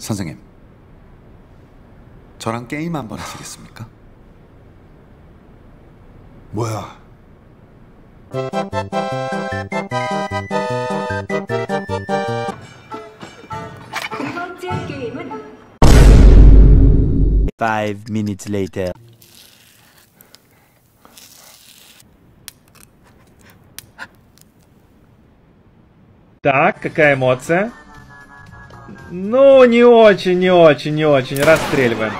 선생님, 저랑 게임 한번 하시겠습니까? 뭐야? 두 번째 게임은 Five minutes later. Так, какая эмоция? Ну, не очень, не очень, не очень. Расстреливаем.